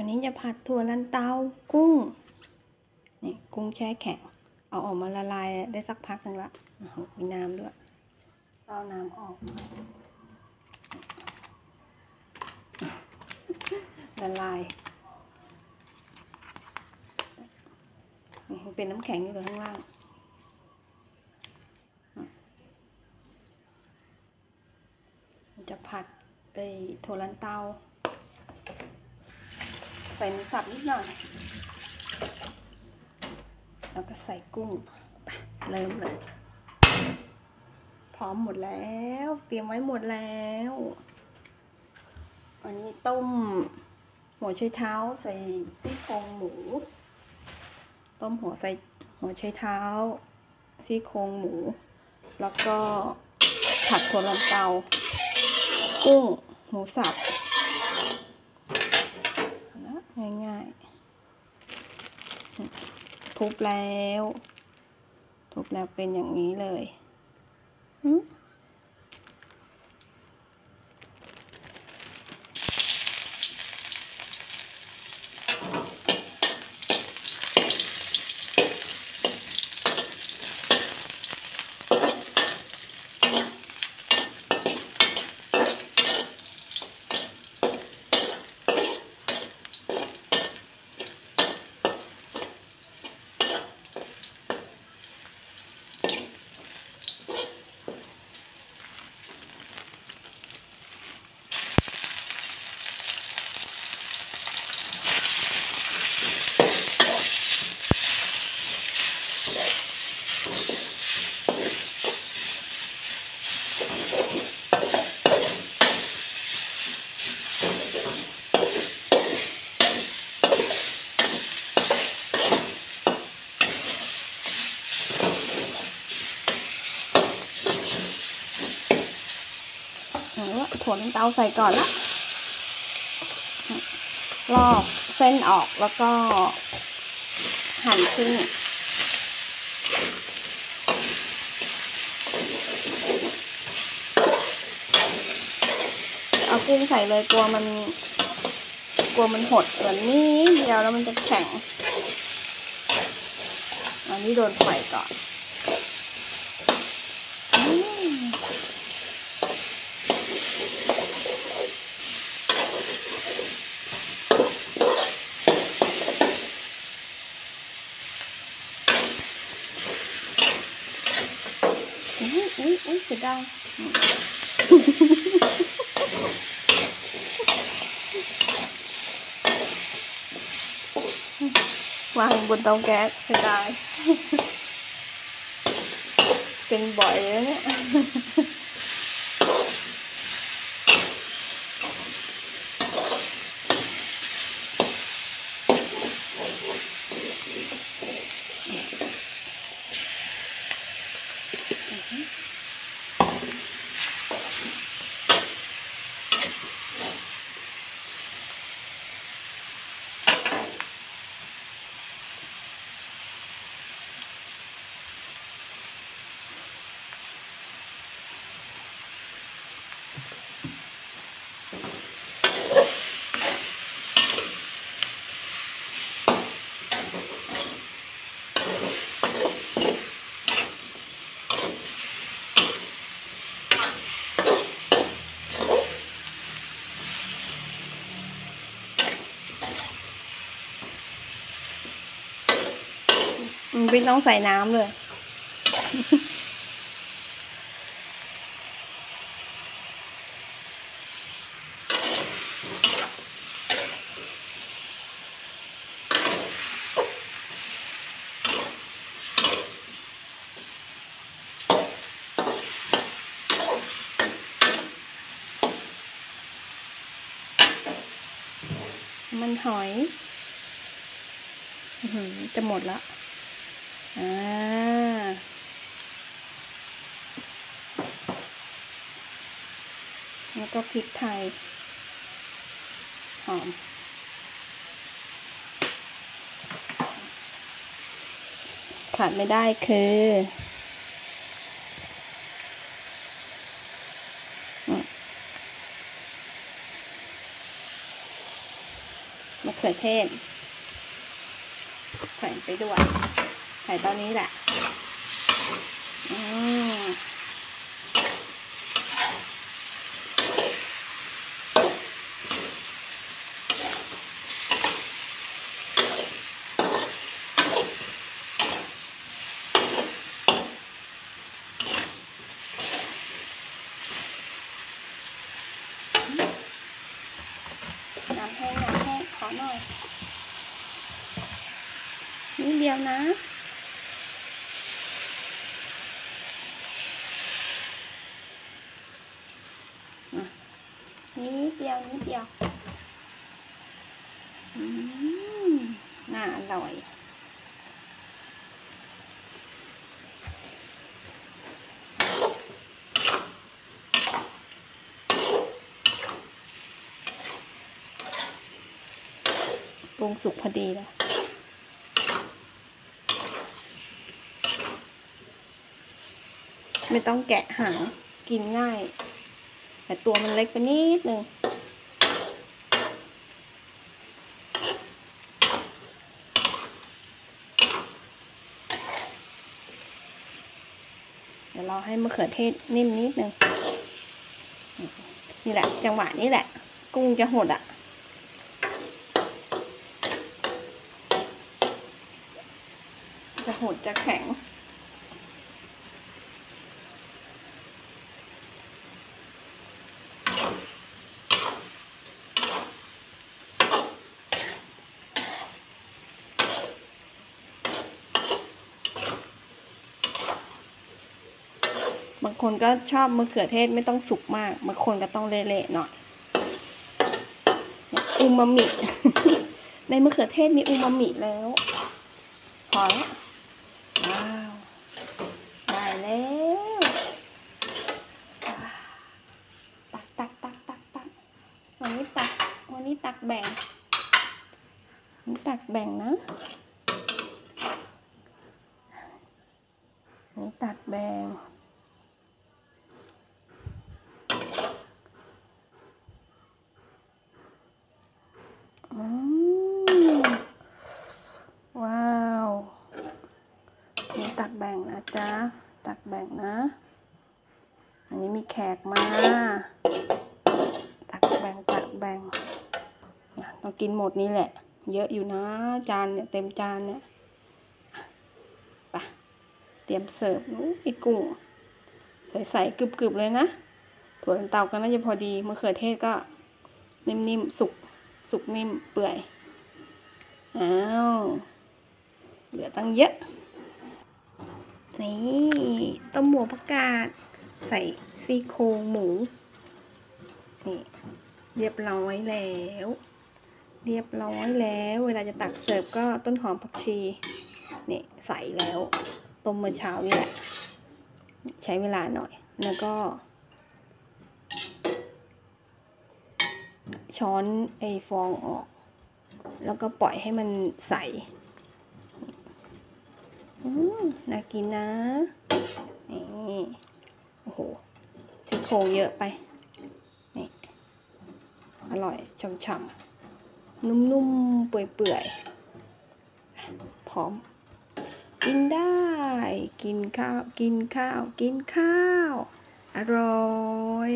อันนี้จะผัดถั่วลันเตากุ้ง นี่กุ้งแช่แข็ง เอาออกมาละลายได้สักพักหนึ่งละมีน้ำด้วย เอาน้ำออก ละลายเป็นน้ำแข็งอยู่ข้างล่าง มันจะผัดไอ้ถั่วลันเตา ใส่หมูสับนิดหน่อย แล้วก็ใส่กุ้งไปเริ่มเลย พร้อมหมดแล้ว เตรียมไว้หมดแล้วอันนี้ต้มหัวไชเท้าใส่ซี่โครงหมู ต้มหัวใส่หัวไชเท้าซี่โครงหมู แล้วก็ผัดถั่วลันเตา กุ้งหมูสับนะง่ายๆ ทุบแล้ว ทุบแล้วเป็นอย่างนี้เลยอา นเตาใส่ก่อนละลอกเส้นออกแล้วก็หั่นครึ่งเอากุ้งใส่เลยกลัวมัน กลัวมันหดส่วนนี้เดียวแล้วมันจะแข็ง อันนี้โดนไฟก่อนอืมอุ้ย อุ้ยอุ้ยเสียดายอืม วางบนเตาแก๊สเสียดาย เป็นบ่อยแล้วเนี่ย อืม ไม่ต้องใส่น้ำเลย มันหอย จะหมดละ อ่าแล้วก็พริกไทย หอม ขาดไม่ได้คือ มะเขือเทศใส่ไปด้วย ใส่ตอนนี้แหละอืมน้ำแห้งน้ำแห้งขอหน่อยนิดเดียวนะอะ นิดเดียวนิดเดียวอืมน่าอร่อยปรุงสุกพอดีเลยไม่ต้องแกะหางกินง่าย แต่ตัวมันเล็กไปนิดนึง เดี๋ยวเรา ให้มะเขือเทศนิ่มนิดนึง นี่แหละ จังหวะนี้แหละ กุ้งจะหดอะ จะหดจะแข็งางคนก็ชอบมะเขือเทศไม่ต้องสุกมาก บางคนก็ต้องเละๆหน่อยอูมามิ ในมะเขือเทศมีอูมามิแล้ว พอแล้วว้าวได้แล้วตักตักตักตักตักวันนี้ตักวันนี้ตักแบ่งนนี้ตักแบ่งนะนนี้ตักแบ่ง อืมว้าวนี่ ตักแบ่งนะจ๊ะ ตักแบ่งนะ อันนี้มีแขกมา ตักแบ่งตักแบ่งต้องกินหมดนี่แหละ เยอะอยู่นะ จานเนี่ยเต็มจานเนี่ยไปเตรียมเสิร์ฟนู้นอีกกุ้งใส่ๆกรึบๆเลยนะ ถั่วลันเตาก็น่าจะพอดีมะเขือเทศก็นิ่มๆ สุก สุกนิ่มเปื่อย อ้าว เหลือตั้งเยอะ นี่ต้มหมูประกาศใส่ซี่โครงหมู นี่เรียบร้อยแล้ว เรียบร้อยแล้ว เวลาจะตักเสิร์ฟก็ต้นหอมผักชีนี่ใส่แล้วต้มเมื่อเช้านี่แหละใช้เวลาหน่อย แล้วก็ ช้อนไอฟองออก แล้วก็ปล่อยให้มันใส น่ากินนะ นี่ โอ้โหซี่โครงเยอะไป นี่ อร่อยช่ำๆ นุ่มๆ เปื่อยๆ พร้อม กินได้ กินข้าว กินข้าว กินข้าว อร่อย